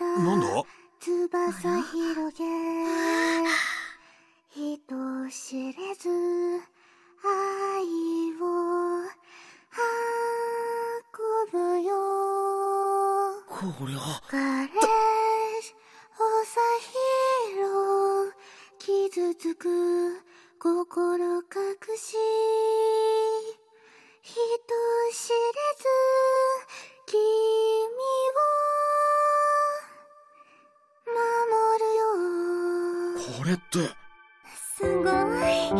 なんだ？翼広げ。人知れず愛を運ぶよ。こりゃ。彼氏おさひろ傷つく心隠し人知れず君を守るよ。これって。すごい